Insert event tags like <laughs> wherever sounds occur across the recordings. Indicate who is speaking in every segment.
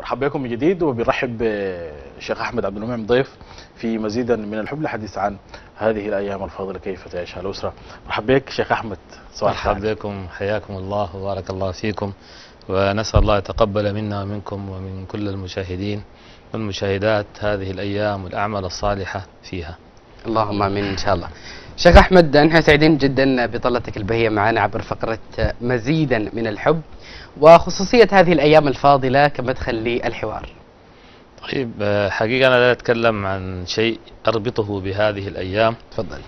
Speaker 1: مرحبا بكم من جديد وبنرحب بالشيخ أحمد عبد المنعم ضيف في مزيدا من الحب للحديث عن هذه الأيام الفاضلة كيف تعيشها الأسرة. مرحبا بك شيخ أحمد
Speaker 2: صباح مرحبا بكم حياكم الله وبارك الله فيكم ونسأل الله يتقبل منا ومنكم ومن كل المشاهدين والمشاهدات هذه الأيام والأعمال الصالحة فيها.
Speaker 3: اللهم آمين إن شاء الله. شيخ أحمد نحن سعيدين جدا بطلتك البهية معنا عبر فقرة مزيدا من الحب وخصوصية هذه الأيام الفاضلة كمدخل للحوار.
Speaker 2: طيب حقيقة أنا لا أتكلم عن شيء أربطه بهذه الأيام.
Speaker 3: تفضل.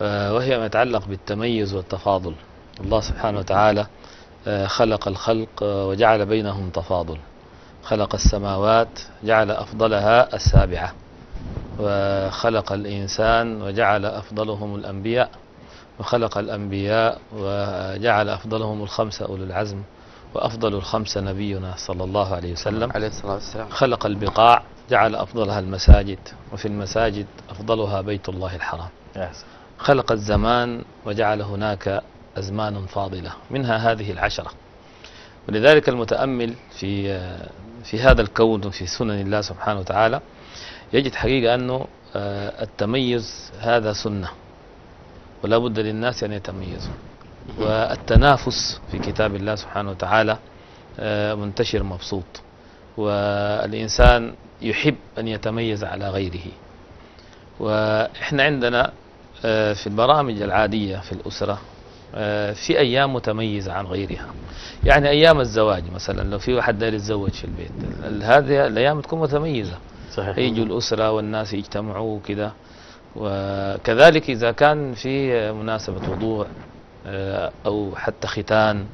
Speaker 2: وهي ما يتعلق بالتميز والتفاضل. الله سبحانه وتعالى خلق الخلق وجعل بينهم تفاضل. خلق السماوات جعل أفضلها السابعة. وخلق الإنسان وجعل أفضلهم الأنبياء وخلق الأنبياء وجعل أفضلهم الخمسة أولو العزم وأفضل الخمسة نبينا صلى الله عليه وسلم.
Speaker 3: عليه الصلاة والسلام.
Speaker 2: خلق البقاع جعل أفضلها المساجد وفي المساجد أفضلها بيت الله الحرام. خلق الزمان وجعل هناك أزمان فاضلة منها هذه العشرة. ولذلك المتأمل في في هذا الكون وفي سنن الله سبحانه وتعالى يجد حقيقة أنه التميز هذا سنة ولا بد للناس أن يتميزوا. والتنافس في كتاب الله سبحانه وتعالى منتشر مبسوط. والإنسان يحب أن يتميز على غيره. وإحنا عندنا في البرامج العادية في الأسرة في أيام متميزة عن غيرها. يعني أيام الزواج مثلا لو في واحد داير يتزوج في البيت هذه الأيام تكون متميزة.
Speaker 1: صحيح.
Speaker 2: يجوا الأسرة والناس يجتمعوا كده وكذلك إذا كان في مناسبة وضوء أو حتى ختان.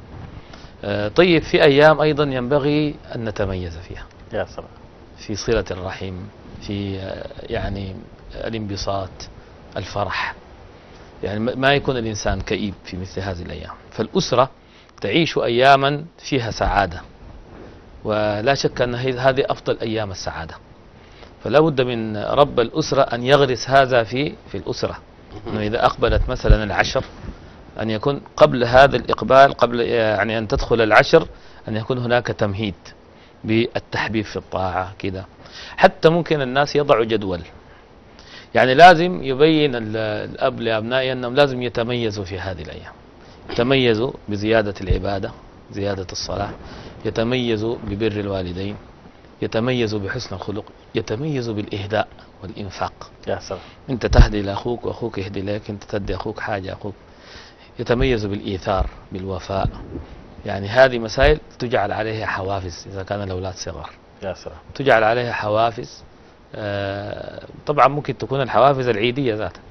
Speaker 2: طيب في أيام أيضا ينبغي أن نتميز فيها.
Speaker 1: يا سلام.
Speaker 2: في صلة الرحم في يعني الانبساط الفرح. يعني ما يكون الإنسان كئيب في مثل هذه الأيام. فالأسرة تعيش أياما فيها سعادة. ولا شك أن هذه أفضل أيام السعادة. فلا بد من رب الأسرة أن يغرس هذا في في الأسرة. أنه إذا أقبلت مثلا العشر أن يكون قبل هذا الإقبال قبل يعني أن تدخل العشر أن يكون هناك تمهيد بالتحبيب في الطاعة كده حتى ممكن الناس يضعوا جدول. يعني لازم يبين الأب لأبنائه أنهم لازم يتميزوا في هذه الأيام. يتميزوا بزيادة العبادة زيادة الصلاة يتميزوا ببر الوالدين. يتميزوا بحسن الخلق يتميزوا بالإهداء والإنفاق.
Speaker 1: يا سلام.
Speaker 2: أنت تهدي لأخوك وأخوك يهدي لك أنت تدي أخوك حاجة أخوك. يتميز بالإيثار بالوفاء. يعني هذه مسائل تجعل عليها حوافز إذا كان الأولاد صغار.
Speaker 1: يا سلام.
Speaker 2: تجعل عليها حوافز آه طبعا ممكن تكون الحوافز العيدية ذاتها.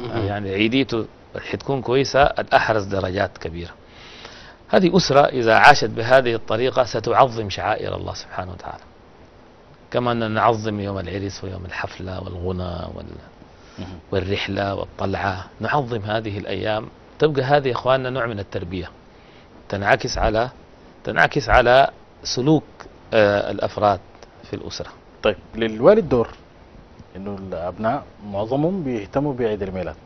Speaker 2: يعني عيديته حتكون كويسة الأحرز درجات كبيرة. هذه أسرة إذا عاشت بهذه الطريقة ستعظم شعائر الله سبحانه وتعالى. كما أن نعظم يوم العرس ويوم الحفلة والغنى وال والرحلة والطلعة. نعظم هذه الأيام. تبقى هذه يا إخواننا نوع من التربية. تنعكس على تنعكس على سلوك آه الأفراد في الأسرة.
Speaker 1: طيب للوالد دور. إنه الأبناء معظمهم بيهتموا بعيد الميلاد.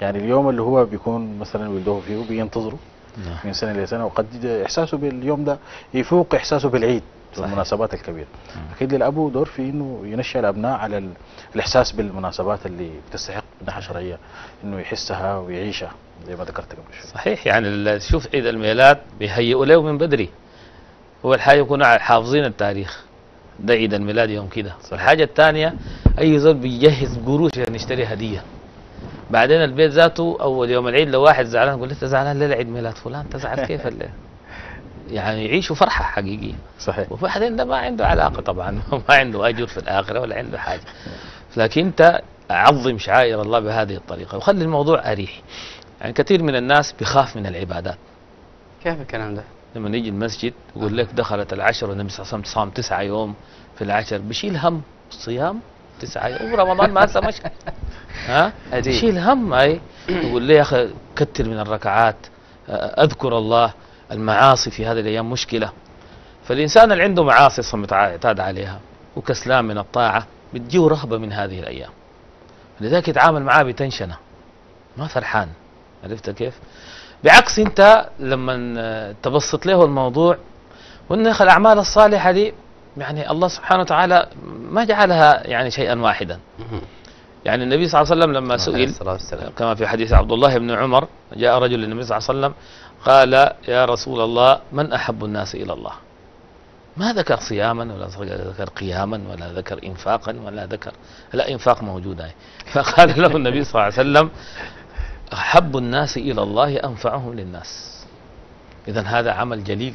Speaker 1: يعني اليوم اللي هو بيكون مثلا ولده فيه بينتظروا
Speaker 2: نعم.
Speaker 1: من سنة لسنه وقد إحساسه باليوم ده يفوق إحساسه بالعيد. المناسبات الكبيرة.
Speaker 2: مم.
Speaker 1: أكيد للاب دور في إنه ينشئ الأبناء على ال- الإحساس بالمناسبات اللي بتستحق من ناحيه شرعية إنه يحسها ويعيشها زي ما ذكرت قبل شوي.
Speaker 2: صحيح يعني شوف عيد الميلاد بيهيئوا له من بدري. اول حاجة يكونوا حافظين التاريخ. ده عيد الميلاد يوم كده.
Speaker 1: صحيح.
Speaker 2: الحاجة الثانية أي زول بيجهز قروش عشان يشتري هدية. بعدين البيت ذاته أول يوم العيد لو واحد زعلان يقول انت زعلان ليه عيد ميلاد فلان تزعل كيف اللي يعني يعيشوا فرحة حقيقية.
Speaker 1: صحيح.
Speaker 2: وبعدين ده ما عنده علاقة طبعا. <laughs> ما عنده أجر في الآخرة ولا عنده حاجة. لكن أنت عظم شعائر الله بهذه الطريقة. وخلي الموضوع أريح. يعني كثير من الناس بيخاف من العبادات.
Speaker 3: كيف الكلام ده؟
Speaker 2: لما نيجي المسجد يقول لك دخلت العشر والنبي صلى الله عليه وسلم صام تسعة يوم في العشر. بشيل هم الصيام تسعة يوم. رمضان ما هسه مشى <laughs> ها. بشيل هم أي. يقول لي يا أخي كتر من الركعات. أذكر الله. المعاصي في هذه الأيام مشكلة. فالإنسان اللي عنده معاصي أصلا اعتاد عليها وكسلان من الطاعة بتجيه رهبة من هذه الأيام. لذلك يتعامل معاه بتنشنة. ما فرحان. عرفت كيف؟ بعكس أنت لما تبسط له الموضوع وأن الأعمال الصالحة دي يعني الله سبحانه وتعالى ما جعلها يعني شيئا واحدا. <laughs> يعني النبي صلى الله عليه وسلم لما سئل كما في حديث عبد الله بن عمر جاء رجل للنبي صلى الله عليه وسلم قال يا رسول الله من أحب الناس إلى الله؟ ما ذكر صياما ولا ذكر قياما ولا ذكر إنفاقا ولا ذكر لا إنفاق موجود. <laughs> فقال له النبي صلى الله عليه وسلم أحب الناس إلى الله أنفعهم للناس. إذا هذا عمل جليل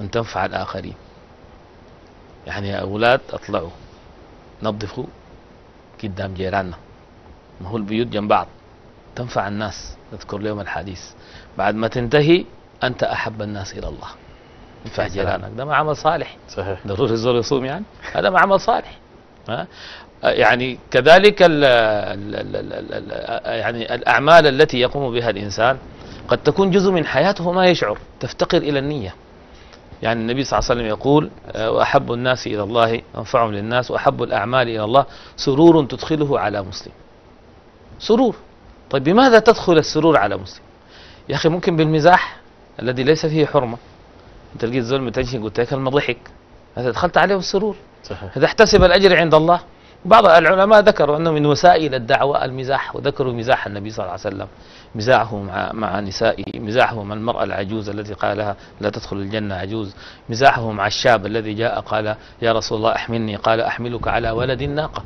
Speaker 2: أن تنفع الآخرين. يعني يا أولاد أطلعوا نظفوا قدام جيراننا. ما هو البيوت جنب بعض. تنفع الناس نذكر لهم الحديث. بعد ما تنتهي أنت أحب الناس إلى الله. ينفع. جيرانك. ده ما عمل صالح.
Speaker 1: صحيح.
Speaker 2: ضروري الزول يصوم يعني. هذا ما عمل صالح. ها؟ يعني كذلك ال ال ال يعني الأعمال التي يقوم بها الإنسان قد تكون جزء من حياته ما يشعر تفتقر إلى النية. يعني النبي صلى الله عليه وسلم يقول آه، وأحب الناس إلى الله أنفعهم للناس وأحب الأعمال إلى الله. سرور تدخله على مسلم. سرور. طيب بماذا تدخل السرور على مسلم؟ يا أخي ممكن بالمزاح الذي ليس فيه حرمة. أنت لقيت زول متنشن قلت لك ما ضحك. هذا دخلت عليه السرور.
Speaker 1: صحيح.
Speaker 2: هذا احتسب الأجر عند الله. بعض العلماء ذكروا أنه من وسائل الدعوة المزاح وذكروا مزاح النبي صلى الله عليه وسلم. مزاحه مع, مع نسائه مزاحه مع المرأة العجوز التي قال لها لا تدخل الجنة عجوز. مزاحه مع الشاب الذي جاء قال يا رسول الله أحملني. قال أحملك على ولد الناقة.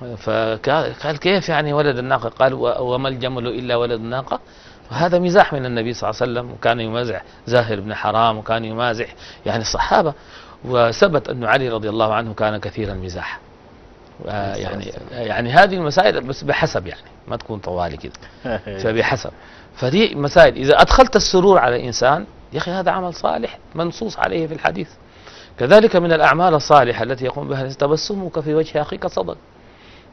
Speaker 2: فقال كيف يعني ولد الناقة؟ قال وما الجمل إلا ولد الناقة. وهذا مزاح من النبي صلى الله عليه وسلم وكان يمازح زاهر بن حرام وكان يمازح يعني الصحابة. وثبت أن علي رضي الله عنه كان كثير المزاح. آه، يعني يعني هذه المسائل بس بحسب يعني ما تكون طوالي كده. <laughs> فبحسب. فدي مسائل. إذا أدخلت السرور على الإنسان يا أخي هذا عمل صالح منصوص عليه في الحديث. كذلك من الأعمال الصالحة التي يقوم بها تبسمك في وجه أخيك صدق.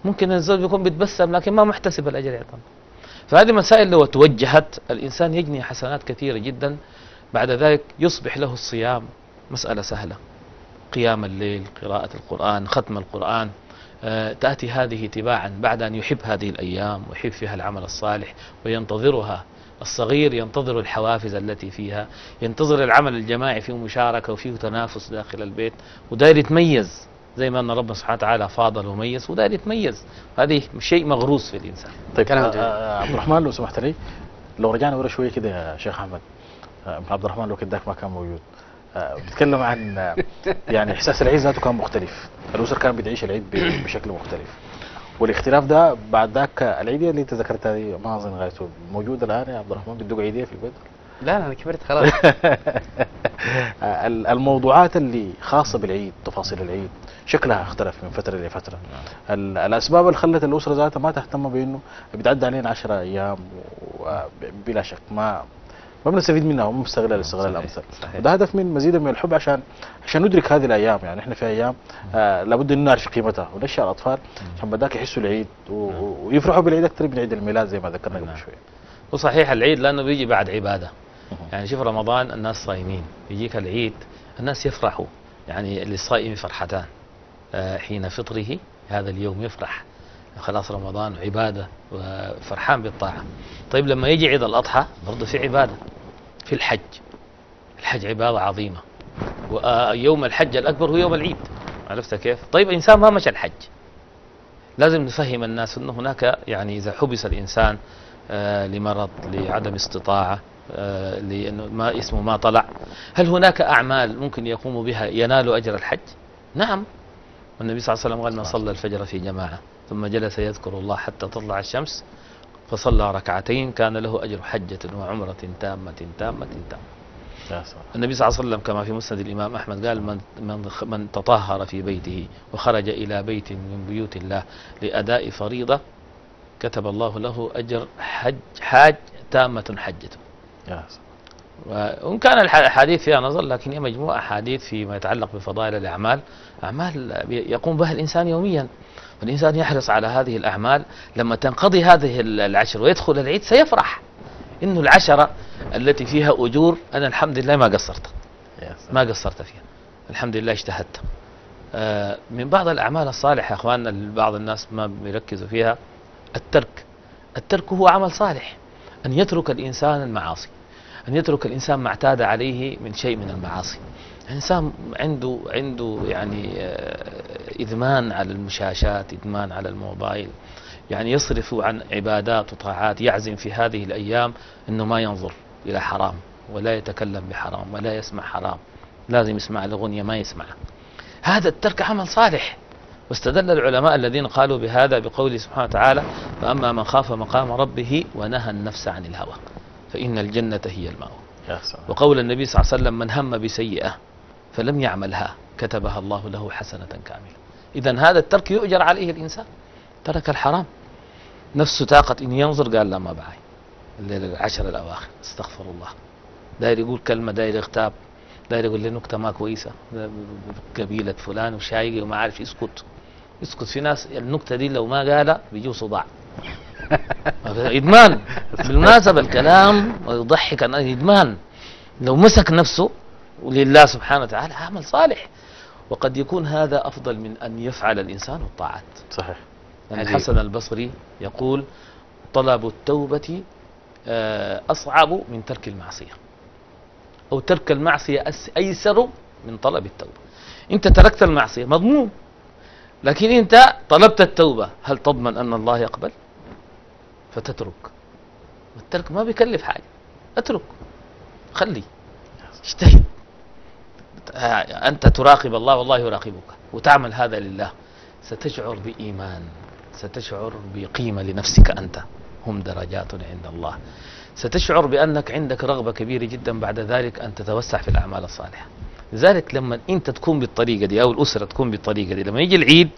Speaker 2: ممكن الزوج يكون بيتبسم لكن ما محتسب الأجر أيضا. فهذه مسائل لو توجهت الإنسان يجني حسنات كثيرة جدا. بعد ذلك يصبح له الصيام مسألة سهلة. قيام الليل قراءة القرآن ختم القرآن. آه، تأتي هذه تباعا بعد أن يحب هذه الأيام ويحب فيها العمل الصالح وينتظرها. الصغير ينتظر الحوافز التي فيها ينتظر العمل الجماعي فيه مشاركة وفيه تنافس داخل البيت وداير يتميز. زي ما أن ربنا سبحانه وتعالى فاضل وميز وداير يتميز. هذه شيء مغروس في الإنسان.
Speaker 1: طيب
Speaker 3: كلام
Speaker 1: آه،. آه، عبد الرحمن لو سمحت لي لو رجعنا ورا شوية كده يا شيخ أحمد. آه، عبد الرحمن لو كداك ما كان موجود. بتتكلم عن يعني إحساس العيد ذاته كان مختلف. الأسر كانت بتعيش العيد بشكل مختلف. والاختلاف ده بعد ذاك العيدية اللي أنت ذكرتها دي ما أظن غايته موجودة الآن يا عبد الرحمن؟ بتدق عيدية في البيت؟
Speaker 3: لا لا أنا كبرت خلاص. <laughs>
Speaker 1: ال- الموضوعات اللي خاصة بالعيد تفاصيل العيد شكلها اختلف من فترة لفتره ال- الأسباب اللي خلت الأسرة ذاتها ما تهتم بإنه بتعدي علينا 10 أيام و- بلا شك. ما ما بنستفيد منها وما بنستغلها الاستغلال
Speaker 3: صحيح،
Speaker 1: الأمثل.
Speaker 3: صحيح.
Speaker 1: وده هدف من مزيد من الحب عشان عشان ندرك هذه الأيام. يعني إحنا في أيام آه لابد إن نعرف قيمتها ونشأ الأطفال عشان بداك يحسوا العيد ويفرحوا بالعيد أكثر من عيد الميلاد زي ما ذكرنا قبل
Speaker 2: نعم.
Speaker 1: شوية
Speaker 2: وصحيح العيد لأنه بيجي بعد عبادة.
Speaker 1: مهم.
Speaker 2: يعني شوف رمضان الناس صايمين يجيك العيد الناس يفرحوا. يعني للصائم فرحتان آه، حين فطره هذا اليوم يفرح. خلاص رمضان عبادة وفرحان بالطاعة. طيب لما يجي عيد الأضحى برضه في عبادة في الحج. الحج عبادة عظيمة. ويوم الحج الأكبر هو يوم العيد. عرفت كيف؟ طيب إنسان ما مشى الحج. لازم نفهم الناس أنه هناك يعني إذا حبس الإنسان آه، لمرض لعدم استطاعة لأنه ما اسمه ما طلع. هل هناك أعمال ممكن يقوم بها ينال أجر الحج؟ نعم. والنبي صلى الله عليه وسلم قال من صلى الفجر في جماعة ثم جلس يذكر الله حتى تطلع الشمس فصلى ركعتين كان له أجر حجة وعمرة تامة تامة تامة. النبي صلى الله عليه وسلم كما في مسند الإمام أحمد قال من, من, من تطهر في بيته وخرج إلى بيت من بيوت الله لأداء فريضة كتب الله له أجر حج حاج تامة حجته. وإن كان الح- الأحاديث فيها نظر لكن هي مجموعة أحاديث فيما يتعلق بفضائل الأعمال. أعمال يقوم بها الإنسان يوميا. والإنسان يحرص على هذه الأعمال. لما تنقضي هذه العشر ويدخل العيد سيفرح. إنه العشرة التي فيها أجور أنا الحمد لله ما قصرت. ما قصرت فيها. الحمد لله اجتهدت. آه، من بعض الأعمال الصالحة يا أخواننا بعض الناس ما بيركزوا فيها الترك. الترك هو عمل صالح. أن يترك الإنسان المعاصي أن يترك الإنسان ما اعتاد عليه من شيء من المعاصي. الإنسان عنده عنده يعني آه، إدمان على المشاشات إدمان على الموبايل يعني يصرف عن عبادات وطاعات يعزم في هذه الأيام إنه ما ينظر إلى حرام ولا يتكلم بحرام ولا يسمع حرام لازم يسمع الأغنية ما يسمعها هذا الترك عمل صالح. واستدل العلماء الذين قالوا بهذا بقوله سبحانه وتعالى فأما من خاف مقام ربه ونهى النفس عن الهوى فإن الجنة هي المأوى. وقول النبي صلى الله عليه وسلم من هم بسيئة فلم يعملها كتبها الله له حسنة كاملة. إذا هذا الترك يؤجر عليه الإنسان. ترك الحرام. نفسه طاقة إن ينظر قال لا ما بعي. الليلة العشر الأواخر. استغفر الله. داير يقول كلمة داير يغتاب. داير يقول لي نكتة ما كويسة. قبيلة فلان وشايقي وما عارف يسكت. يسكت في ناس النكتة دي لو ما قالها بيجوا صداع. <laughs> إدمان. بالمناسبة الكلام يضحك أنا إدمان. لو مسك نفسه ولله سبحانه وتعالى عمل صالح. وقد يكون هذا أفضل من أن يفعل الإنسان الطاعات.
Speaker 1: صحيح.
Speaker 2: يعني الحسن البصري يقول طلب التوبة آه، أصعب من ترك المعصية. أو ترك المعصية أس- أيسر من طلب التوبة. أنت تركت المعصية مضمون. لكن أنت طلبت التوبة. هل تضمن أن الله يقبل؟ فتترك. الترك ما بيكلف حاجة. اترك. خلي. اجتهد. أنت تراقب الله والله يراقبك. وتعمل هذا لله. ستشعر بإيمان. ستشعر بقيمة لنفسك أنت. هم درجات عند الله. ستشعر بأنك عندك رغبة كبيرة جدا بعد ذلك أن تتوسع في الأعمال الصالحة. لذلك لما أنت تكون بالطريقة دي أو الأسرة تكون بالطريقة دي لما يجي العيد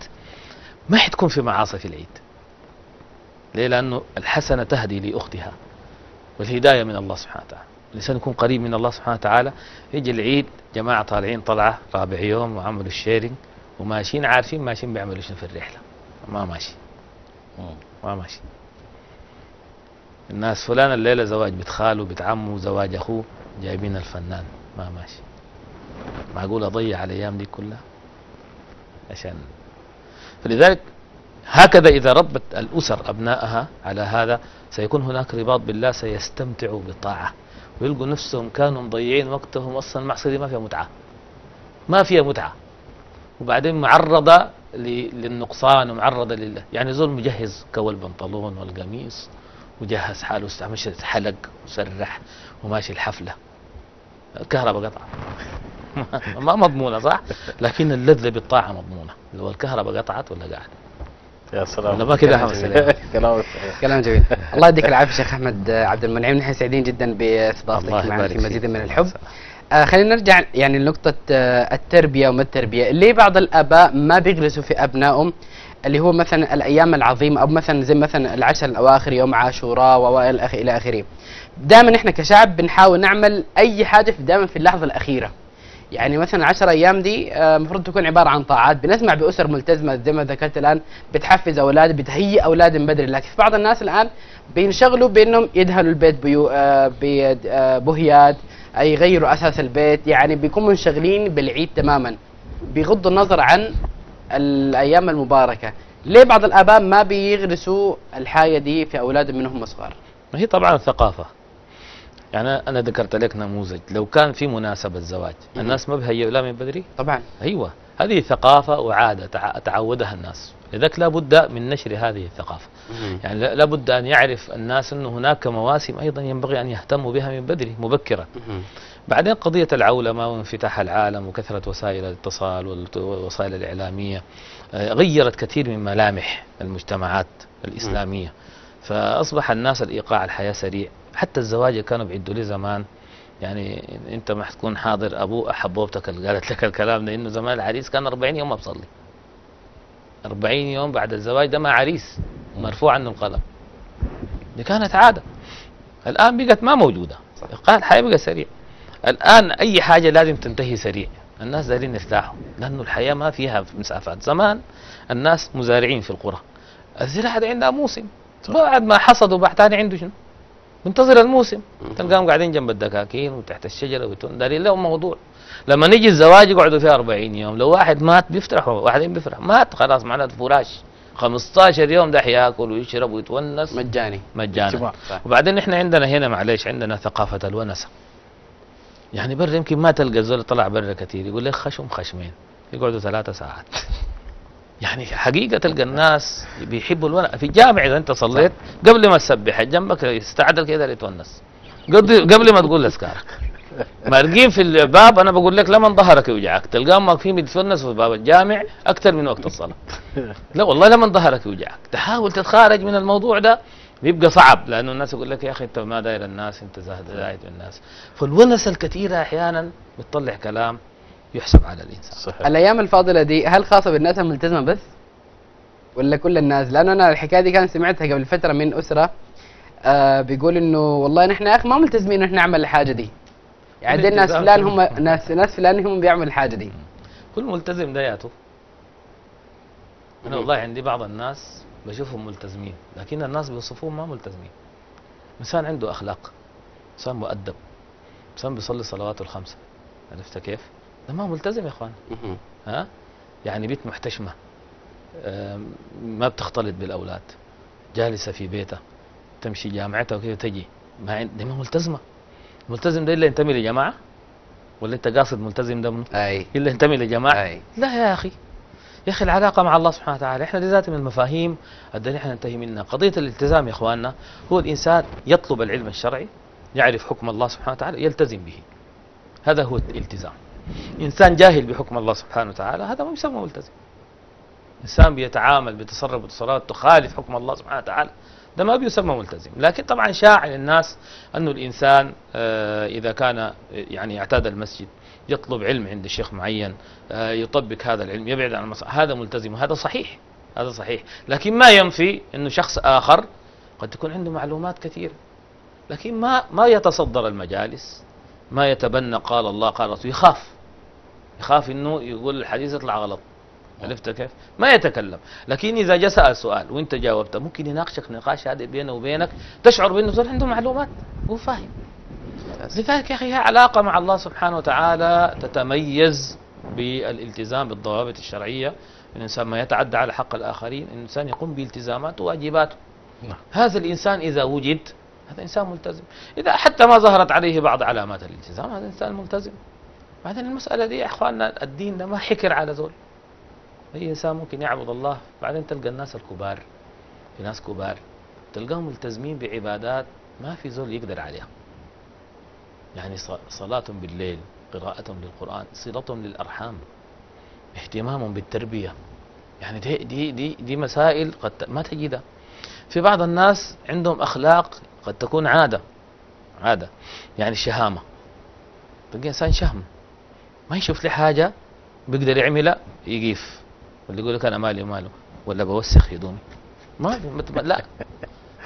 Speaker 2: ما حتكون في معاصي في العيد. ليه؟ لأنه الحسنة تهدي لأختها والهداية من الله سبحانه وتعالى. الإنسان يكون قريب من الله سبحانه وتعالى يجي العيد جماعة طالعين طلعة رابع يوم وعملوا الشيرنج وماشيين عارفين ماشيين بيعملوا شنو في الرحلة. ما ماشي. ما ماشي. الناس فلان الليلة زواج بنت خاله بنت عمه زواج أخوه جايبين الفنان. ما ماشي. معقول أضيع الأيام دي كلها عشان فلذلك هكذا إذا ربت الأسر أبنائها على هذا سيكون هناك رباط بالله سيستمتعوا بالطاعة ويلقوا نفسهم كانوا مضيعين وقتهم أصلا المعصية دي ما فيها متعة. ما فيها متعة. وبعدين معرضة للنقصان ومعرضة لله. يعني زول مجهز كوى البنطلون والقميص وجهز حاله مشي حلق وسرح وماشي الحفلة. الكهرباء قطع. <laughs> ما مضمونة صح؟ لكن اللذة بالطاعة مضمونة. لو الكهرباء قطعت ولا قاعد؟
Speaker 1: يا سلام.
Speaker 2: ما كده؟ سليم.
Speaker 1: كلام <laughs>
Speaker 3: كلام جميل. الله يديك العافية شيخ أحمد عبد المنعم. نحن سعيدين جدا باستضافتك معنا في مزيد. من الحب. آه خلينا نرجع يعني لنقطة آه التربية وما التربية، ليه بعض الآباء ما بيغرسوا في أبنائهم؟ اللي هو مثلا الأيام العظيمة أو مثلا زي مثلا العشر الأواخر يوم عاشوراء وأوائل الأخ إلى آخره. دائما إحنا كشعب بنحاول نعمل أي حاجة في دائما في اللحظة الأخيرة. يعني مثلا العشر أيام دي آه، المفروض تكون عبارة عن طاعات، بنسمع بأسر ملتزمة زي ما ذكرت الآن بتحفز أولاد بتهيئ أولاد من بدري، لكن في بعض الناس الآن بينشغلوا بأنهم يدهنوا البيت بيو آه آه أي يغيروا أساس البيت. يعني بيكونوا منشغلين بالعيد تماما. بيغضوا النظر عن الأيام المباركة. ليه بعض الآباء ما بيغرسوا الحاجة دي في أولادهم منهم صغار؟
Speaker 2: ما هي طبعا ثقافة يعني أنا ذكرت لك نموذج. لو كان في مناسبة زواج. الناس ما بيهيئوا لها من بدري؟
Speaker 3: طبعا.
Speaker 2: أيوة. هذه ثقافة وعادة تع- تعودها الناس. لذلك لا بد من نشر هذه الثقافة. يعني لا- لا بد أن يعرف الناس أنه هناك مواسم أيضا ينبغي أن يهتموا بها من بدري مبكرا. بعدين قضية العولمة وانفتاح العالم وكثرة وسائل الاتصال والوسائل الإعلامية آه، غيرت كثير من ملامح المجتمعات الإسلامية. فأصبح الناس الإيقاع الحياة سريع. حتى الزواج كانوا بيعدوا لي زمان. يعني انت ما حتكون حاضر ابوه حبوبتك اللي قالت لك الكلام ده انه زمان العريس كان 40 يوم ما بصلي. 40 يوم بعد الزواج ده ما عريس مرفوع عنه القلم. دي كانت عادة. الآن بقت ما موجودة. ايقاع الحياة بقى سريع. الآن أي حاجة لازم تنتهي سريع. الناس دايرين يرتاحوا لأنه الحياة ما فيها مسافات. زمان الناس مزارعين في القرى. الزراعة عندها موسم. بعد ما حصدوا بعد عنده شنو؟ منتظر الموسم. تلقاهم قاعدين جنب الدكاكين وتحت الشجرة ويتون. دارين لهم موضوع. لما نيجي الزواج يقعدوا فيها 40 يوم. لو واحد مات بيفرحوا واحدين بيفرح. مات خلاص معناته فراش. 15 يوم ده حياكل ويشرب ويتونس.
Speaker 3: مجاني.
Speaker 2: مجانا.
Speaker 3: صح.
Speaker 2: وبعدين إحنا عندنا هنا معلش عندنا ثقافة الونسة. يعني برا يمكن ما تلقى الزول طلع برا كثير يقول لك خشم خشمين. يقعدوا ثلاثة ساعات. <laughs> يعني حقيقة تلقى الناس بيحبوا الورق. في الجامع إذا أنت صليت قبل ما تسبح جنبك يستعدل كده يتونس قبل ما تقول أذكارك. مارقين في الباب أنا بقول لك لمن ظهرك يوجعك. تلقاهم واقفين بيتونسوا في باب الجامع أكثر من وقت الصلاة. لا والله لمن ظهرك يوجعك. تحاول تتخارج من الموضوع ده بيبقى صعب. لأنه الناس يقول لك يا أخي أنت ما داير الناس أنت زاهد زايد الناس. فالونس الكثيرة أحيانا بتطلع كلام يحسب على الإنسان.
Speaker 1: صحيح.
Speaker 3: الأيام الفاضلة دي هل خاصة بالناس الملتزمه بس ولا كل الناس؟ لأنه أنا الحكاية دي كان سمعتها قبل فترة من أسرة آه بيقول إنه والله نحن يا أخي ما ملتزمين إن إحنا نعمل الحاجة دي. يعني دي الناس فلان. هم <laughs> ناس ناس فلان هم بيعملوا الحاجة دي.
Speaker 2: كل ملتزم دياته أنا والله عندي بعض الناس بشوفهم ملتزمين لكن الناس بيوصفوهم ما ملتزمين. إنسان عنده أخلاق إنسان مؤدب إنسان بيصلي صلواته الخمسة. عرفت كيف؟ ده ما ملتزم يا
Speaker 3: إخوان.
Speaker 2: ها؟ يعني بيت محتشمة. ما بتختلط بالأولاد. جالسة في بيتها. تمشي جامعتها وكذا تجي. ما دي ما ملتزمة. ملتزم ده إلا ينتمي لجماعة؟ ولا أنت قاصد ملتزم ده منه
Speaker 3: أي.
Speaker 2: إلا ينتمي لجماعة؟
Speaker 3: أي.
Speaker 2: لا يا أخي. يا أخي العلاقة مع الله سبحانه وتعالى. إحنا دي ذات من المفاهيم. اللي إحنا ننتهي منها. قضية الالتزام يا إخواننا هو الإنسان يطلب العلم الشرعي يعرف حكم الله سبحانه وتعالى يلتزم به. هذا هو الالتزام. إنسان جاهل بحكم الله سبحانه وتعالى هذا ما يسمى ملتزم. إنسان بيتعامل بتصرف بتصرفات تخالف حكم الله سبحانه وتعالى ده ما بيسمى ملتزم. لكن طبعا شاع للناس أنه الإنسان آه، إذا كان يعني اعتاد المسجد يطلب علم عند شيخ معين آه، يطبق هذا العلم يبعد عن المص... هذا ملتزم وهذا صحيح هذا صحيح. لكن ما ينفي إنه شخص آخر قد تكون عنده معلومات كثيرة. لكن ما ما يتصدر المجالس ما يتبنى قال الله قال رسول يخاف. يخاف إنه يقول الحديث يطلع غلط عرفت كيف؟ ما يتكلم، لكن إذا جاء سأل سؤال وإنت جاوبته ممكن يناقشك نقاش هادئ بينه وبينك تشعر بأنه زول عنده معلومات هو فاهم. لذلك يا أخي هي علاقة مع الله سبحانه وتعالى تتميز بالالتزام بالضوابط الشرعية، الإنسان ما يتعدى على حق الآخرين، الإنسان يقوم بالتزاماته وواجباته.
Speaker 1: نعم.
Speaker 2: هذا الإنسان إذا وجد هذا إنسان ملتزم، إذا حتى ما ظهرت عليه بعض علامات الالتزام هذا إنسان ملتزم. بعدين المسألة دي يا إخواننا الدين ده ما حكر على زول. أي إنسان ممكن يعبد الله، بعدين تلقى الناس الكبار في ناس كبار تلقاهم ملتزمين بعبادات ما في زول يقدر عليها. يعني صلاة بالليل، قراءة للقرآن، صلة للأرحام، اهتمام بالتربية. يعني دي دي دي دي مسائل قد ما تجدها. في بعض الناس عندهم أخلاق قد تكون عادة عادة يعني شهامة تلقى إنسان شهم ما يشوف لي حاجة بيقدر يعملها يقيف. ولا يقول لك أنا مالي وماله ولا بوسخ هدومي ما لا.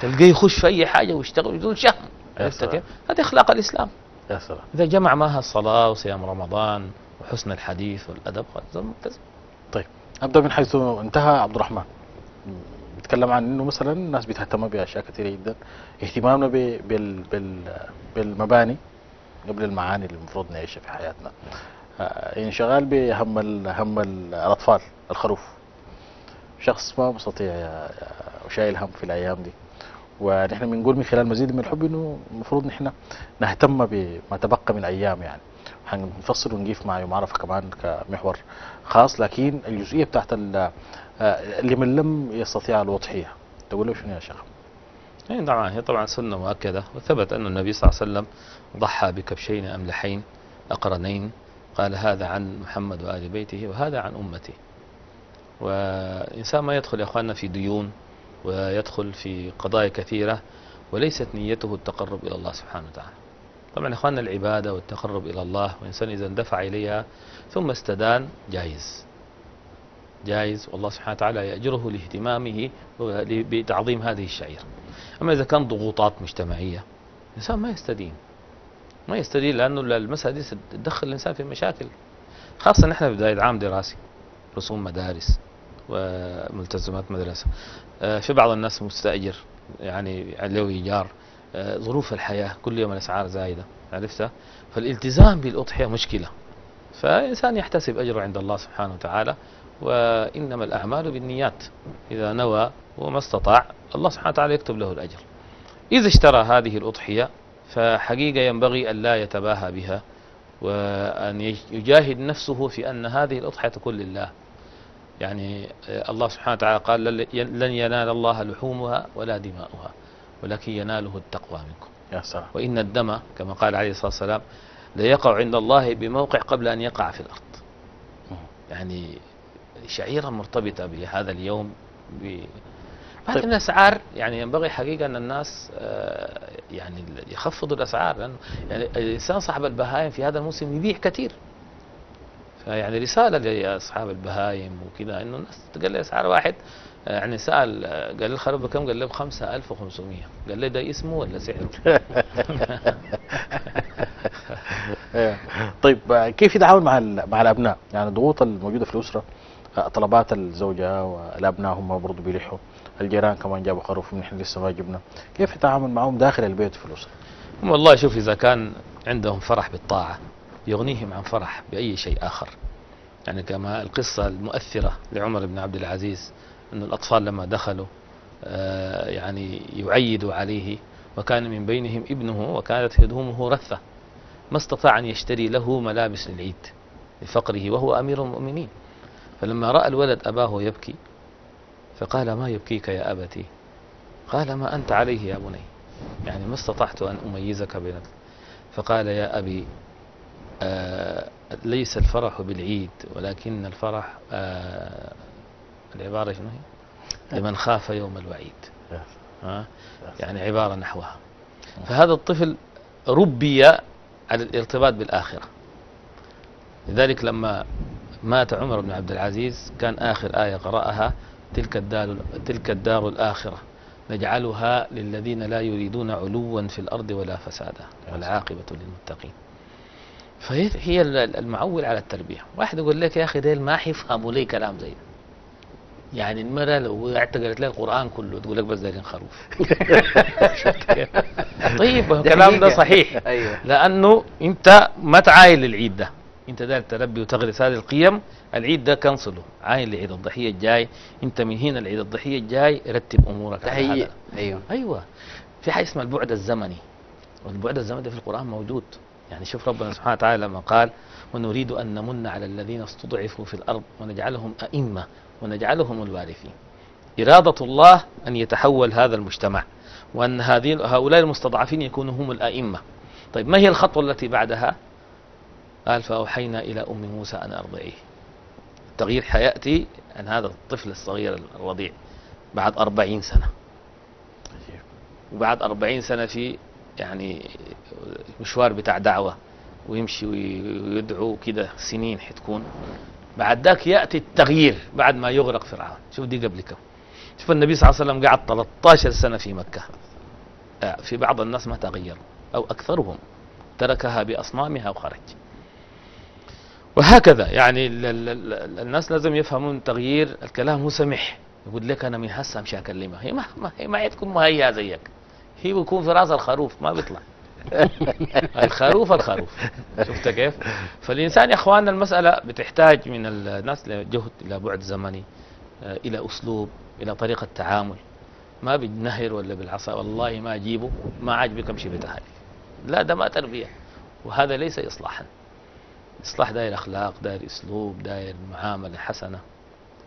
Speaker 2: تلقاه يخش في أي حاجة ويشتغل بدون شهم عرفت. كيف؟ هذه أخلاق الإسلام.
Speaker 1: يا سلام.
Speaker 2: إذا جمع معها الصلاة وصيام رمضان وحسن الحديث والأدب هذا ملتزم
Speaker 1: طيب. أبدأ من حيث انتهى عبد الرحمن. بيتكلم عن إنه مثلا الناس بتهتم بأشياء كثيرة جدا. اهتمامنا بال بال بالمباني قبل المعاني اللي المفروض نعيشها في حياتنا. انشغال بهم هم ال- الأطفال الخروف. شخص ما مستطيع وشايل هم في الأيام دي. ونحن بنقول من خلال مزيد من الحب إنه المفروض نحن نهتم بما تبقى من أيام يعني. حنفصل ونقيف مع يوم عرفه كمان كمحور خاص لكن الجزئية بتاعت ال- اللي من لم يستطيع الوضحية. تقول له شنو يا شيخ؟
Speaker 2: اي طبعا هي طبعا سنة مؤكدة. وثبت أن النبي صلى الله عليه وسلم ضحى بكبشين أملحين أقرنين. قال هذا عن محمد وآل بيته وهذا عن أمتي. والانسان ما يدخل يا إخواننا في ديون ويدخل في قضايا كثيرة وليست نيته التقرب إلى الله سبحانه وتعالى. طبعا يا إخواننا العبادة والتقرب إلى الله والانسان إذا اندفع إليها ثم استدان جائز. جائز والله سبحانه وتعالى يأجره لاهتمامه بتعظيم هذه الشعيرة أما إذا كان ضغوطات مجتمعية الإنسان ما يستدين ما يستدين لأنه المسألة دي تدخل الإنسان في مشاكل. خاصة نحن في بداية عام دراسي رسوم مدارس وملتزمات مدرسة. آه، في بعض الناس مستأجر يعني له إيجار آه، ظروف الحياة كل يوم الأسعار زايدة عرفتها؟ فالالتزام بالأضحية مشكلة. فإنسان يحتسب أجره عند الله سبحانه وتعالى وإنما الأعمال بالنيات. إذا نوى وما استطاع الله سبحانه وتعالى يكتب له الأجر. إذا اشترى هذه الأضحية فحقيقة ينبغي أن لا يتباهى بها وأن يج- يجاهد نفسه في أن هذه الأضحية تكون لله. يعني الله سبحانه وتعالى قال لن ينال الله لحومها ولا دماؤها ولكن يناله التقوى منكم.
Speaker 1: يا سلام.
Speaker 2: وإن الدم كما قال عليه الصلاة والسلام ليقع عند الله بموقع قبل أن يقع في الأرض. يعني شعيرة مرتبطة بهذا اليوم بعد
Speaker 1: طيب.
Speaker 2: الأسعار يعني ينبغي حقيقة أن الناس آه، يعني يخفضوا الأسعار لأنه يعني الإنسان صاحب البهائم في هذا الموسم يبيع كثير فيعني رسالة لأصحاب البهائم وكذا إنه الناس تقلل أسعار واحد آه، يعني سأل آه، قال لي الخروف بكم؟ قال له ب 5500 قال لي ده اسمه ولا سعره؟ <laughs>
Speaker 1: طيب كيف يتعامل مع مع الأبناء يعني الضغوط الموجودة في الأسرة طلبات الزوجة والأبناء هم برضه بيلحوا الجيران كمان جابوا خروف نحن لسه ما جبنا كيف يتعامل معهم داخل البيت في الاسره
Speaker 2: والله شوف إذا كان عندهم فرح بالطاعة يغنيهم عن فرح بأي شيء آخر. يعني كما القصة المؤثرة لعمر بن عبد العزيز أن الأطفال لما دخلوا آه، يعني يعيدوا عليه وكان من بينهم ابنه وكانت هدومه رثة ما استطاع أن يشتري له ملابس للعيد لفقره وهو أمير المؤمنين. فلما رأى الولد أباه يبكي فقال ما يبكيك يا أبتي؟ قال ما أنت عليه يا بني. يعني ما استطعت أن أميزك بين فقال يا أبي آه ليس الفرح بالعيد ولكن الفرح آه العبارة شنو هي؟ لمن خاف يوم الوعيد. ها؟ يعني عبارة نحوها. فهذا الطفل ربي على الارتباط بالآخرة. لذلك لما مات عمر بن عبد العزيز كان آخر آية قرأها تلك الدار تلك الدار الآخرة. نجعلها للذين لا يريدون علوا في الأرض ولا فسادا والعاقبة للمتقين. فهي هي ال- المعول على التربية. واحد يقول لك يا أخي ديل ما حيفهموا لي كلام زي ده. يعني المرأة لو اعتقلت لها القرآن كله تقول لك بس دايرين خروف؟ <laughs> طيب الكلام ده. صحيح.
Speaker 3: أيوه.
Speaker 2: لأنه أنت ما تعاين للعيد ده. انت داير تربي وتغرس هذه القيم العيد ده كنسله عاين لعيد الضحية الجاي. انت من هنا لعيد الضحية الجاي رتب
Speaker 3: أمورك
Speaker 2: هذا.
Speaker 3: أيوه.
Speaker 2: أيوه. في حاجة اسمها البعد الزمني. والبعد الزمني ده في القرآن موجود. يعني شوف ربنا سبحانه وتعالى لما قال ونريد أن نمن على الذين استضعفوا في الأرض ونجعلهم أئمة ونجعلهم الوارثين. إرادة الله أن يتحول هذا المجتمع وأن هذه هؤلاء المستضعفين يكونوا هم الأئمة. طيب ما هي الخطوة التي بعدها؟ قال فأوحينا إلى أم موسى أن أرضعيه. التغيير حياتي عن هذا الطفل الصغير الرضيع بعد أربعين سنة. وبعد أربعين سنة في يعني مشوار بتاع دعوة ويمشي وي- ويدعو كده سنين حتكون. بعد ذاك يأتي التغيير بعد ما يغرق فرعون. شوف دي قبل كم شوف النبي صلى الله عليه وسلم قعد 13 سنة في مكة. آه، في بعض الناس ما تغيروا أو أكثرهم تركها بأصنامها وخرج. وهكذا. يعني ال ال ال الناس لازم يفهمون التغيير الكلام. هو سمح. يقول لك أنا من هسه مش هكلمها هي ما هي ما تكون مهيئة زيك. هي بيكون في رأس الخروف ما بيطلع. <laughs> الخروف الخروف. شفت كيف؟ فالإنسان يا اخواننا المسألة بتحتاج من الناس لجهد إلى بعد زمني آه، إلى أسلوب إلى طريقة تعامل. ما بالنهر ولا بالعصا. والله ما أجيبه ما عاجبك أمشي بتهالي. لا ده ما تربية. وهذا ليس اصلاحا. إصلاح داير أخلاق داير أسلوب داير معاملة حسنة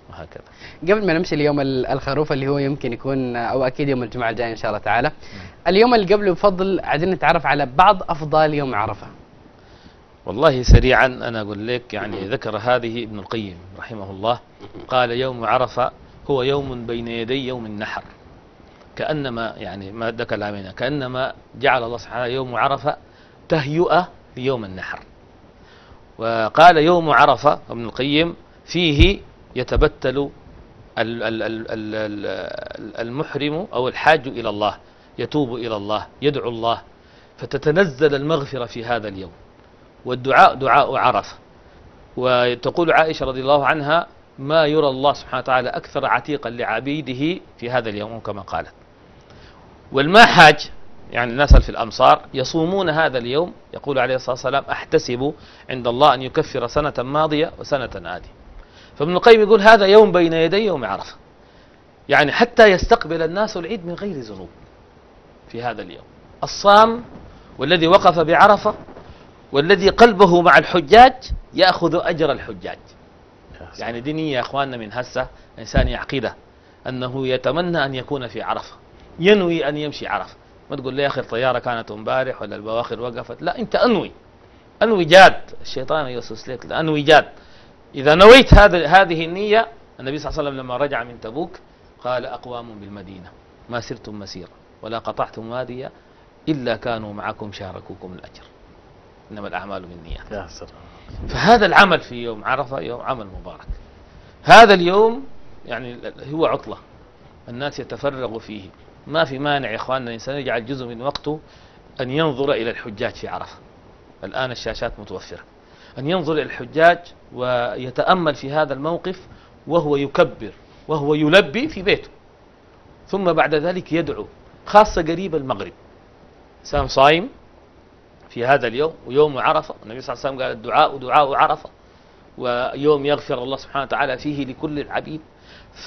Speaker 2: وهكذا.
Speaker 3: قبل ما نمشي ليوم ال- الخروف اللي هو يمكن يكون أو أكيد يوم الجمعة الجاي إن شاء الله تعالى. اليوم اللي قبله بفضل عايزين نتعرف على بعض أفضال يوم عرفة.
Speaker 2: والله سريعا أنا أقول لك يعني ذكر هذه ابن القيم رحمه الله. قال يوم عرفة هو يوم بين يدي يوم النحر. كأنما يعني ما ده كلامنا كأنما جعل الله سبحانه يوم عرفة تهيئة ليوم النحر. وقال يوم عرفة ابن القيم فيه يتبتل ال- ال- ال- ال- ال- المحرم أو الحاج إلى الله يتوب إلى الله يدعو الله فتتنزل المغفرة في هذا اليوم. والدعاء دعاء عرفة. وتقول عائشة رضي الله عنها ما يرى الله سبحانه وتعالى أكثر عتيقا لعبيده في هذا اليوم كما قالت. والماحاج يعني الناس في الامصار يصومون هذا اليوم يقول عليه الصلاة والسلام أحتسب عند الله أن يكفر سنة ماضية وسنة اتيه فابن القيم يقول هذا يوم بين يدي يوم عرفة. يعني حتى يستقبل الناس العيد من غير ذنوب في هذا اليوم. الصام والذي وقف بعرفة والذي قلبه مع الحجاج يأخذ أجر الحجاج. يعني دي نية يا أخواننا من هسه إنسان يعقده أنه يتمنى أن يكون في عرفة ينوي أن يمشي عرفة. ما تقول لي يا أخي الطيارة كانت امبارح ولا البواخر وقفت؟ لا أنت أنوي. أنوي جاد. الشيطان يوسوس لك لا، أنوي جاد. إذا نويت هذا هذه النية النبي صلى الله عليه وسلم لما رجع من تبوك قال أقوام بالمدينة. ما سرتم مسيرا ولا قطعتم واديا إلا كانوا معكم شاركوكم الأجر. إنما الأعمال بالنيات
Speaker 1: يا سلام.
Speaker 2: فهذا العمل في يوم عرفة يوم عمل مبارك. هذا اليوم يعني هو عطلة. الناس يتفرغ فيه. ما في مانع يا إخواننا الإنسان يجعل جزء من وقته أن ينظر إلى الحجاج في عرفة. الآن الشاشات متوفرة. أن ينظر إلى الحجاج ويتأمل في هذا الموقف وهو يكبر وهو يلبي في بيته. ثم بعد ذلك يدعو خاصة قريب المغرب. إنسان صايم في هذا اليوم ويوم عرفة. النبي صلى الله عليه وسلم قال الدعاء دعاء عرفة. ويوم يغفر الله سبحانه وتعالى فيه لكل العبيد.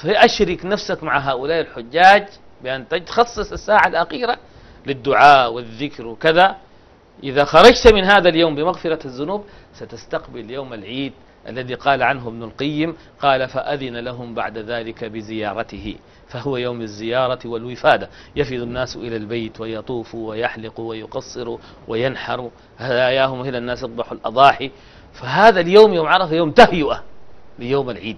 Speaker 2: فأشرك نفسك مع هؤلاء الحجاج بأن تخصص الساعة الأخيرة للدعاء والذكر وكذا. إذا خرجت من هذا اليوم بمغفرة الذنوب ستستقبل يوم العيد الذي قال عنه ابن القيم قال فأذن لهم بعد ذلك بزيارته. فهو يوم الزيارة والوفادة. يفد الناس إلى البيت ويطوفوا ويحلقوا ويقصروا وينحروا هداياهم إلى الناس يذبحوا الأضاحي. فهذا اليوم يوم عرفة يوم تهيئة ليوم العيد.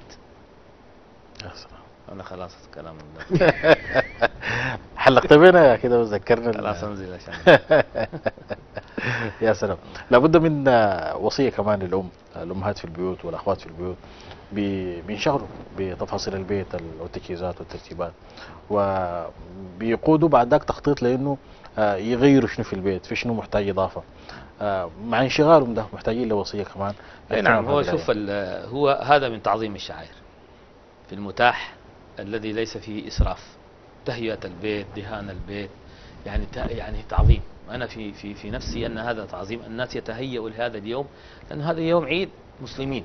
Speaker 1: يا سلام
Speaker 2: أنا خلاص كلام <laughs> <laughs>
Speaker 1: حلقت بينا كده وذكرنا
Speaker 2: خلاص أنزل عشان. <laughs>
Speaker 1: يا سلام. لابد من وصية كمان للأم الأمهات في البيوت والأخوات في البيوت بي- بينشغلوا بتفاصيل البيت ال- والتجهيزات والترتيبات. وبيقودوا بعد ذاك تخطيط لإنه آه، يغيروا شنو في البيت في شنو محتاج إضافة. آه، مع انشغالهم ده محتاجين لوصيه كمان.
Speaker 2: أي نعم هو شوف هو هذا من تعظيم الشعائر في المتاح الذي ليس فيه إسراف. تهيئة البيت دهان البيت يعني يعني تعظيم. أنا في في في نفسي أن هذا تعظيم الناس يتهيئوا لهذا اليوم لأن هذا يوم عيد مسلمين.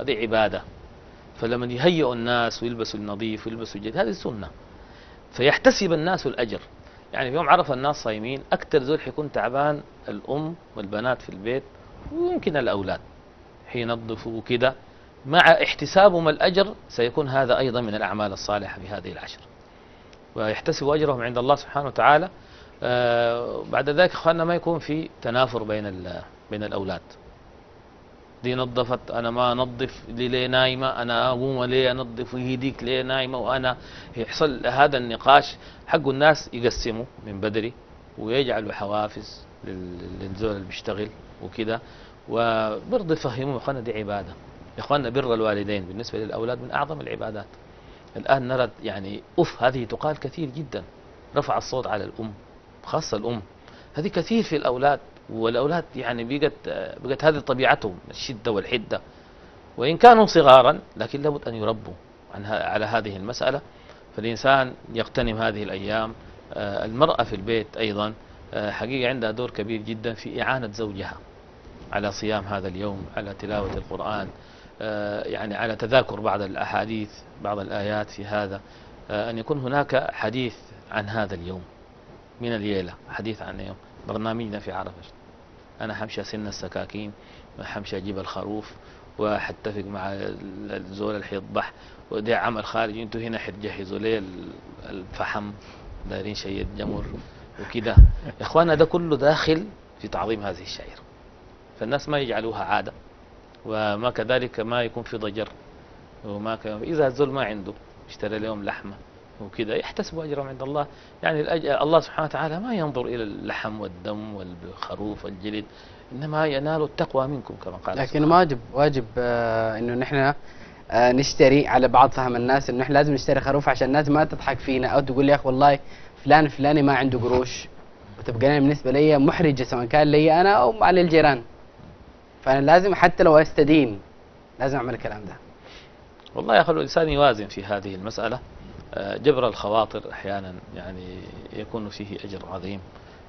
Speaker 2: هذه عبادة. فلما يهيئوا الناس ويلبسوا النظيف ويلبسوا الجديد هذه سنة. فيحتسب الناس الأجر. يعني في يوم عرفه الناس صايمين أكثر زول حيكون تعبان الأم والبنات في البيت ويمكن الأولاد. حينظفوا كده مع احتسابهم الأجر سيكون هذا أيضا من الأعمال الصالحة في هذه العشر. ويحتسب أجرهم عند الله سبحانه وتعالى آه، بعد ذلك أخواننا ما يكون في تنافر بين بين الأولاد. دي نظفت أنا ما أنظف دي ليه نايمة أنا أقوم ليه أنظف وهي ديك ليه نايمة وأنا يحصل هذا النقاش حق الناس يقسموا من بدري ويجعلوا حوافز لل- للزول اللي بيشتغل وكده. وبرضه يفهموا يا اخوانا دي عبادة. يا اخوانا بر الوالدين بالنسبة للأولاد من أعظم العبادات. الآن نرى يعني اف هذه تقال كثير جدا. رفع الصوت على الأم خاصة الأم. هذه كثير في الأولاد والأولاد يعني بقت بقت هذه طبيعتهم الشدة والحدة. وإن كانوا صغارا لكن لابد أن يربوا عن على هذه المسألة. فالإنسان يغتنم هذه الأيام. آه، المرأة في البيت أيضا آه، حقيقة عندها دور كبير جدا في إعانة زوجها على صيام هذا اليوم على تلاوة القرآن يعني على تذاكر بعض الأحاديث بعض الآيات في هذا آه، أن يكون هناك حديث عن هذا اليوم من الليلة حديث عن يوم. برنامجنا في عرفة. أنا حمشي أسن السكاكين وحمشي أجيب الخروف وحتفق مع ال- الزول اللي حيذبح ودي عمل خارجي. أنتوا هنا حتجهزوا لي ال- الفحم دايرين شيء جمر وكده. إخوانا ده كله داخل في تعظيم هذه الشعيرة. فالناس ما يجعلوها عادة. وما كذلك ما يكون في ضجر. وما ك... إذا الزول ما عنده اشترى لهم لحمة وكذا يحتسبوا أجرهم عند الله. يعني الأج... الله سبحانه وتعالى ما ينظر إلى اللحم والدم والخروف والجلد إنما ينال التقوى منكم كما قال
Speaker 3: لكن
Speaker 2: سبحانه.
Speaker 3: واجب واجب آه إنه نحن آه نشتري على بعض فهم الناس إنه إحنا لازم نشتري خروف عشان الناس ما تضحك فينا أو تقول يا أخي والله فلان فلاني ما عنده قروش. وتبقى أنا بالنسبة لي محرجة سواء كان لي أنا أو على الجيران. فأنا لازم حتى لو أستدين لازم أعمل الكلام ده.
Speaker 2: والله يا أخي الإنسان يوازن في هذه المسألة. آه، جبر الخواطر أحيانا يعني يكون فيه أجر عظيم.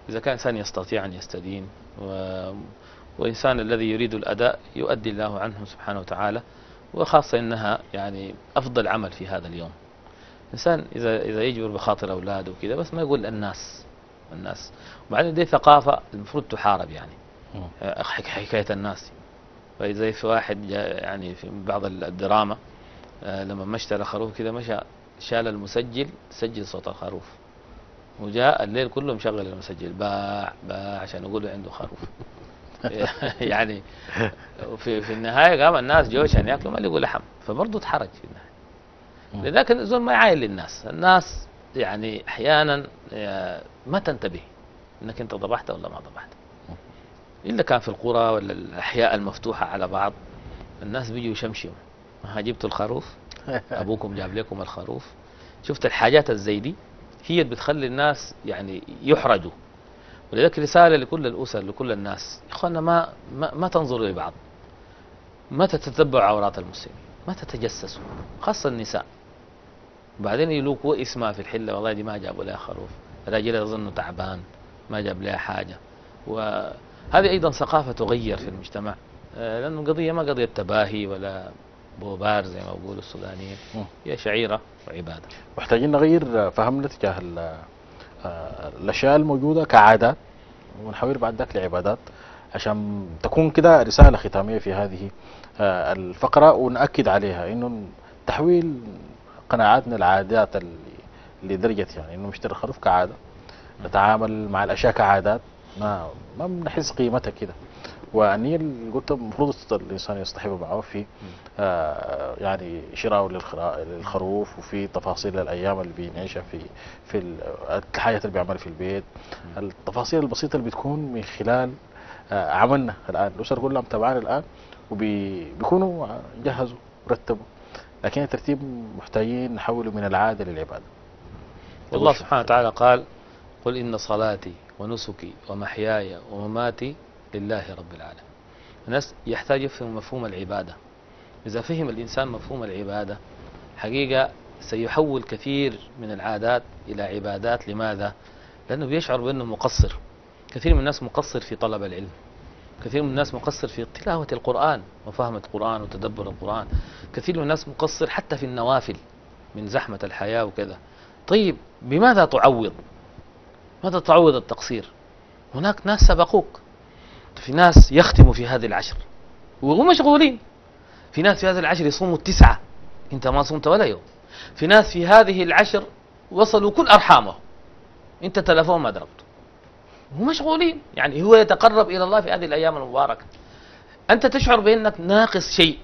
Speaker 2: إذا كان إنسان يستطيع أن يستدين و... وإنسان الذي يريد الأداء يؤدي الله عنه سبحانه وتعالى وخاصة إنها يعني أفضل عمل في هذا اليوم. إنسان إذا إذا يجبر بخاطر أولاده وكذا بس ما يقول الناس الناس. وبعدين دي ثقافة المفروض تحارب يعني.
Speaker 1: مم.
Speaker 2: حك- حكاية الناس. فزي في واحد يعني في بعض الدراما آه، لما ما اشترى خروف كده مشى شال المسجل سجل صوت الخروف. وجاء الليل كله مشغل المسجل باع باع عشان يقولوا عنده خروف. <laughs> يعني في في النهاية قام الناس جو عشان ياكلوا ما لقوا لحم. فبرضه اتحرج في
Speaker 1: النهاية.
Speaker 2: لذلك الزول ما يعاين للناس. الناس يعني أحيانا آه، ما تنتبه إنك أنت ذبحت ولا ما ذبحت إلا كان في القرى ولا الأحياء المفتوحة على بعض الناس بيجوا يشمشموا. ها جبتوا الخروف؟ <laughs> أبوكم جاب لكم الخروف. شفت الحاجات الزي دي؟ هي اللي بتخلي الناس يعني يحرجوا. ولذلك رسالة لكل الأسر لكل الناس. يا اخوانا ما ما, ما تنظروا لبعض ما تتتبعوا عورات المسلمين. ما تتجسسوا خاصة النساء. بعدين يلوكوا اسمها في الحلة والله دي ما جابوا لها خروف. الراجل يظنه تعبان ما جاب لها حاجة. وهذه أيضا ثقافة تغير في المجتمع. آه، لأنه القضية ما قضية تباهي ولا بوبار زي ما بيقولوا السودانيين. هي شعيرة وعبادة.
Speaker 1: محتاجين نغير فهمنا تجاه آه، الأشياء الموجودة كعادات ونحول بعد ذاك لعبادات عشان تكون كده رسالة ختامية في هذه آه، الفقرة ونأكد عليها إنه تحويل قناعاتنا العادات اللي لدرجة يعني إنه نشتري الخروف كعادة نتعامل مع الأشياء كعادات ما ما بنحس قيمتها كده. اللي قلت المفروض الإنسان يصطحب معه في آه يعني شراء للخروف وفي تفاصيل الأيام اللي بينعيشها في في ال- الحاجات اللي بيعملها في البيت. التفاصيل البسيطة اللي بتكون من خلال آه عملنا الآن. الاسر كلها متابعانا الآن وبيكونوا جهزوا رتبوا. لكن الترتيب محتاجين نحوله من العادة للعبادة.
Speaker 2: والله سبحانه وتعالى قال قل إن صلاتي ونسكي ومحياي ومماتي لله رب العالمين. الناس يحتاج يفهم مفهوم العبادة. إذا فهم الإنسان مفهوم العبادة حقيقة سيحول كثير من العادات إلى عبادات. لماذا؟ لأنه بيشعر بأنه مقصر. كثير من الناس مقصر في طلب العلم. كثير من الناس مقصر في تلاوة القرآن وفهم القرآن وتدبر القرآن. كثير من الناس مقصر حتى في النوافل من زحمة الحياة وكذا. طيب بماذا تعوض؟ ماذا تعوض التقصير؟ هناك ناس سبقوك. في ناس يختموا في هذه العشر. وهم مشغولين. في ناس في هذه العشر يصوموا التسعة. انت ما صمت ولا يوم. في ناس في هذه العشر وصلوا كل أرحامه انت تلفون ما ضربته هم مشغولين. يعني هو يتقرب إلى الله في هذه الأيام المباركة. أنت تشعر بأنك ناقص شيء.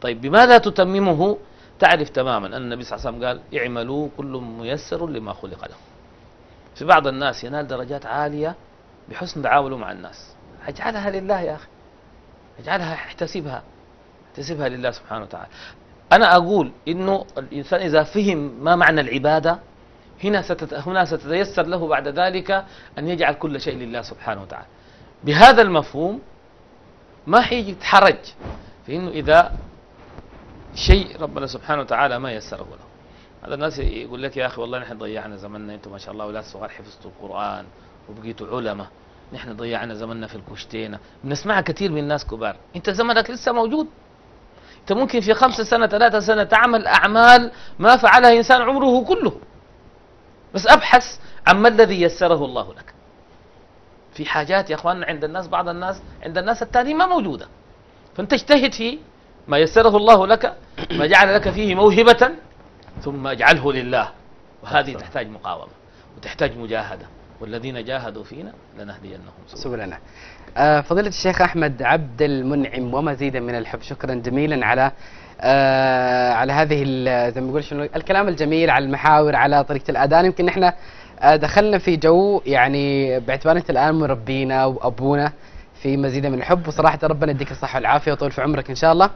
Speaker 2: طيب بماذا تتممه؟ تعرف تماما أن النبي صلى الله عليه وسلم قال اعملوا كل ميسر لما خلق له في بعض الناس ينال درجات عالية بحسن تعامله مع الناس. أجعلها لله يا أخي. أجعلها أحتسبها. أحتسبها لله سبحانه وتعالى. أنا أقول إنه الإنسان إذا فهم ما معنى العبادة هنا. هنا ستتيسر له بعد ذلك أن يجعل كل شيء لله سبحانه وتعالى. بهذا المفهوم ما حيجي يتحرج في إنه إذا شيء ربنا سبحانه وتعالى ما يسره له. هذا الناس يقول لك يا أخي والله نحن ضيعنا زمننا أنتم ما شاء الله أولاد صغار حفظتوا القرآن وبقيتوا علماء. نحن ضيعنا زمننا في الكشتينه بنسمعها كثير من الناس كبار. أنت زمنك لسه موجود. أنت ممكن في خمسة سنة ثلاثة سنة تعمل أعمال ما فعلها إنسان عمره كله. بس أبحث عما الذي يسره الله لك. في حاجات يا اخواننا عند الناس بعض الناس عند الناس التانيين ما موجودة. فأنت اجتهد في ما يسره الله لك ما جعل لك فيه موهبة ثم اجعله لله. وهذه تحتاج مقاومة وتحتاج مجاهدة. والذين جاهدوا فينا لنهدينهم سبلنا.
Speaker 3: آه، فضيلة الشيخ أحمد عبد المنعم ومزيدا من الحب شكرا جميلا على آه على هذه ال- زي ما نقول شنو الكلام الجميل على المحاور على طريقة الأذان. يمكن إحنا آه دخلنا في جو يعني باعتبار أنت الآن مربينا وأبونا في مزيد من الحب. وصراحة ربنا يديك الصحة والعافية وطول في عمرك إن شاء الله.